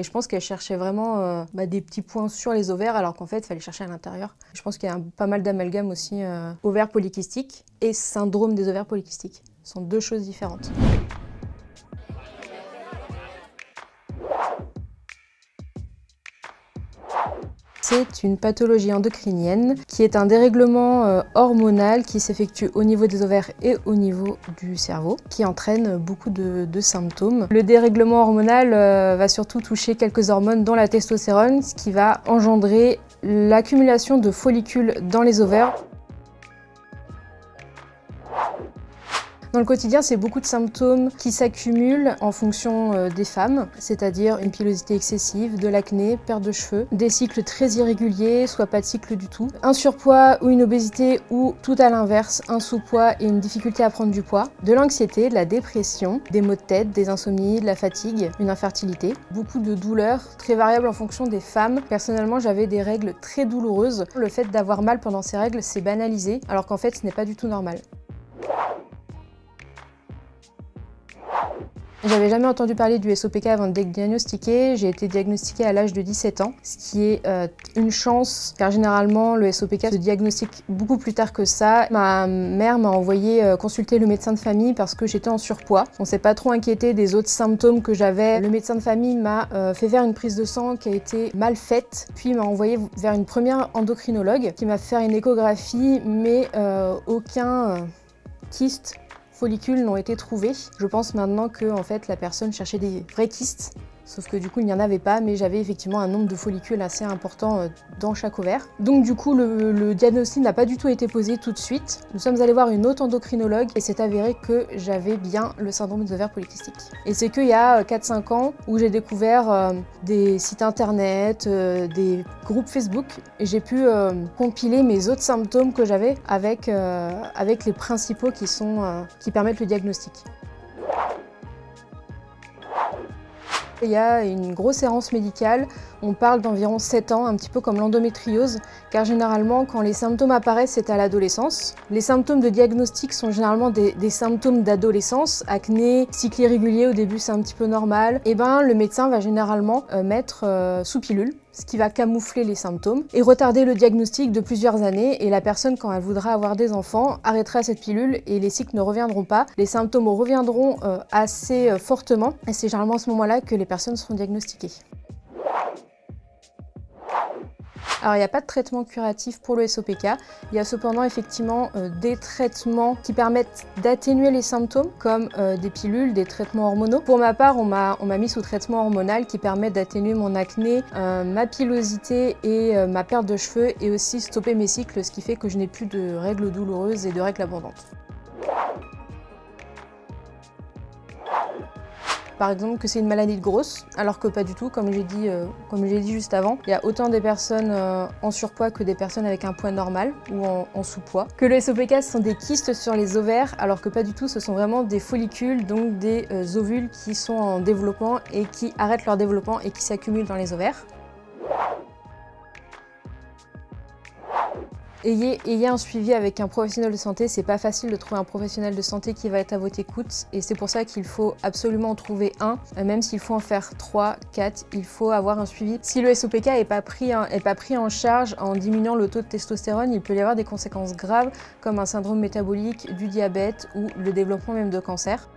Et je pense qu'elle cherchait vraiment euh, bah, des petits points sur les ovaires, alors qu'en fait, il fallait chercher à l'intérieur. Je pense qu'il y a pas mal d'amalgames aussi euh, ovaires polykystiques et syndrome des ovaires polykystiques. Ce sont deux choses différentes. C'est une pathologie endocrinienne qui est un dérèglement euh, hormonal qui s'effectue au niveau des ovaires et au niveau du cerveau, qui entraîne beaucoup de, symptômes. Le dérèglement hormonal euh, va surtout toucher quelques hormones dont la testostérone, ce qui va engendrer l'accumulation de follicules dans les ovaires Dans le quotidien, c'est beaucoup de symptômes qui s'accumulent en fonction euh, des femmes, c'est-à-dire une pilosité excessive, de l'acné, perte de cheveux, des cycles très irréguliers, soit pas de cycle du tout, un surpoids ou une obésité ou tout à l'inverse, un sous-poids et une difficulté à prendre du poids, de l'anxiété, de la dépression, des maux de tête, des insomnies, de la fatigue, une infertilité, beaucoup de douleurs très variables en fonction des femmes. Personnellement, j'avais des règles très douloureuses. Le fait d'avoir mal pendant ces règles, c'est banalisé, alors qu'en fait, ce n'est pas du tout normal. J'avais jamais entendu parler du SOPK avant de diagnostiquer. J'ai été diagnostiquée à l'âge de 17 ans, ce qui est euh, une chance car généralement le SOPK se diagnostique beaucoup plus tard que ça. Ma mère m'a envoyé euh, consulter le médecin de famille parce que j'étais en surpoids. On s'est pas trop inquiété des autres symptômes que j'avais. Le médecin de famille m'a euh, fait faire une prise de sang qui a été mal faite, puis m'a envoyé vers une première endocrinologue qui m'a fait faire une échographie, mais aucun kyste follicules n'ont été trouvés. Je pense maintenant que en fait, la personne cherchait des vrais kystes Sauf que du coup, il n'y en avait pas, mais j'avais effectivement un nombre de follicules assez important euh, dans chaque ovaire. Donc du coup, le, diagnostic n'a pas du tout été posé tout de suite. Nous sommes allés voir une autre endocrinologue et c'est avéré que j'avais bien le syndrome des ovaires polykystiques. Et c'est qu'il y a 4-5 euh, ans où j'ai découvert euh, des sites internet, des groupes Facebook et j'ai pu compiler mes autres symptômes que j'avais avec, avec les principaux qui, sont, qui permettent le diagnostic. Il y a une grosse errance médicale, on parle d'environ 7 ans, un petit peu comme l'endométriose, car généralement quand les symptômes apparaissent c'est à l'adolescence. Les symptômes de diagnostic sont généralement des, symptômes d'adolescence, acné, cycle irrégulier au début c'est un petit peu normal, et eh ben le médecin va généralement euh, mettre euh, sous pilule ce qui va camoufler les symptômes et retarder le diagnostic de plusieurs années. Et la personne quand elle voudra avoir des enfants arrêtera cette pilule et les cycles ne reviendront pas, les symptômes reviendront euh, assez euh, fortement. Et c'est généralement à ce moment-là que les personnes seront diagnostiquées. Alors il n'y a pas de traitement curatif pour le SOPK, il y a cependant effectivement euh, des traitements qui permettent d'atténuer les symptômes comme euh, des pilules, des traitements hormonaux. Pour ma part, on m'a mis sous traitement hormonal qui permet d'atténuer mon acné, euh, ma pilosité et ma perte de cheveux et aussi stopper mes cycles, ce qui fait que je n'ai plus de règles douloureuses et de règles abondantes. Par exemple que c'est une maladie de grosse, alors que pas du tout, comme j'ai dit, euh, dit juste avant. Il y a autant des personnes euh, en surpoids que des personnes avec un poids normal ou en, sous-poids. Que le SOPK, ce sont des kystes sur les ovaires, alors que pas du tout, ce sont vraiment des follicules, donc des euh, ovules qui sont en développement et qui arrêtent leur développement et qui s'accumulent dans les ovaires. Ayez, un suivi avec un professionnel de santé, c'est pas facile de trouver un professionnel de santé qui va être à votre écoute et c'est pour ça qu'il faut absolument en trouver un, euh, même s'il faut en faire 3, 4, il faut avoir un suivi. Si le SOPK n'est pas, pas pris en charge en diminuant le taux de testostérone, il peut y avoir des conséquences graves comme un syndrome métabolique, du diabète ou le développement même de cancer.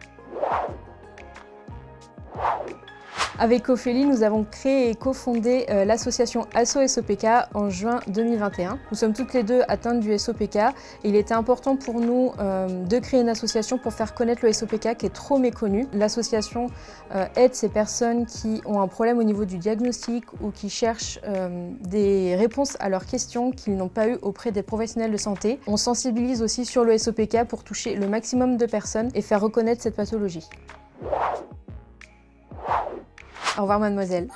Avec Ophélie, nous avons créé et cofondé euh, l'association ASSO SOPK en juin 2021. Nous sommes toutes les deux atteintes du SOPK il était important pour nous euh, de créer une association pour faire connaître le SOPK qui est trop méconnu. L'association euh, aide ces personnes qui ont un problème au niveau du diagnostic ou qui cherchent des réponses à leurs questions qu'ils n'ont pas eues auprès des professionnels de santé. On sensibilise aussi sur le SOPK pour toucher le maximum de personnes et faire reconnaître cette pathologie. Au revoir mademoiselle.